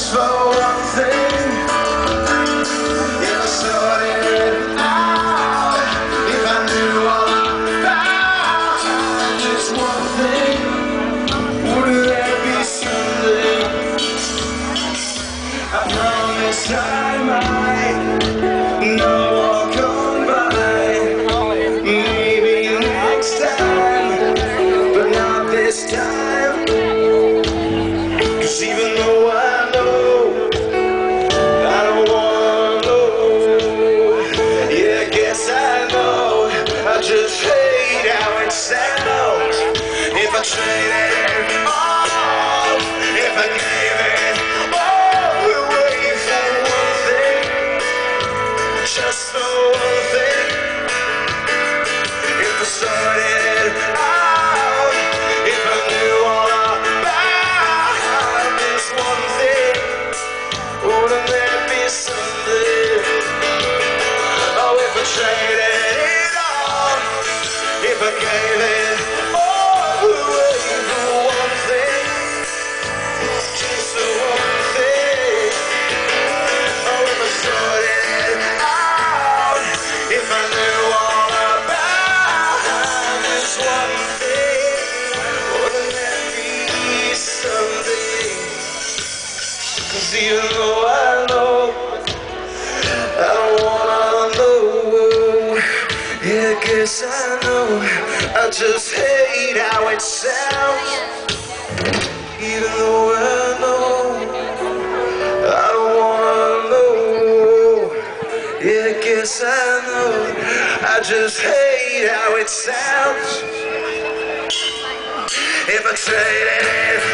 slow up thing. You're sorting it out. If I knew all about Just one thing Would there be something? I promise I might. No walk on by. Maybe next time. But not this time. Cause even though traded. guess I know. I just hate how it sounds. Even though I know. I don't wanna know. Yeah, guess I know. I just hate how it sounds. If I traded it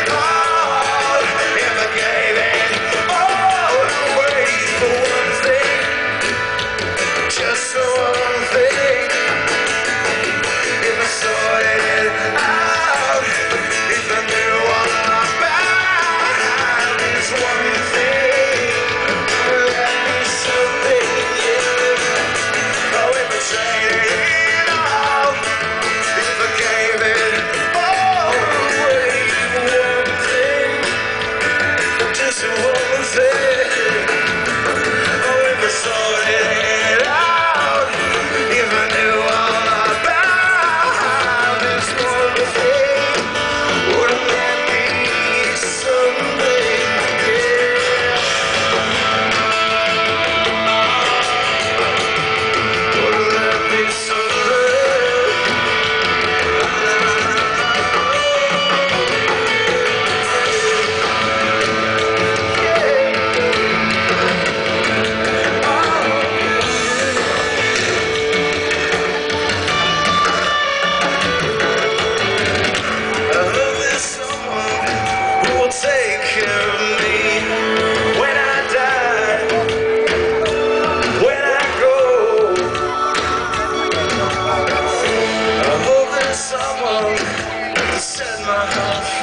someone. To set my heart.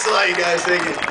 Thanks a lot, you guys. Thank you.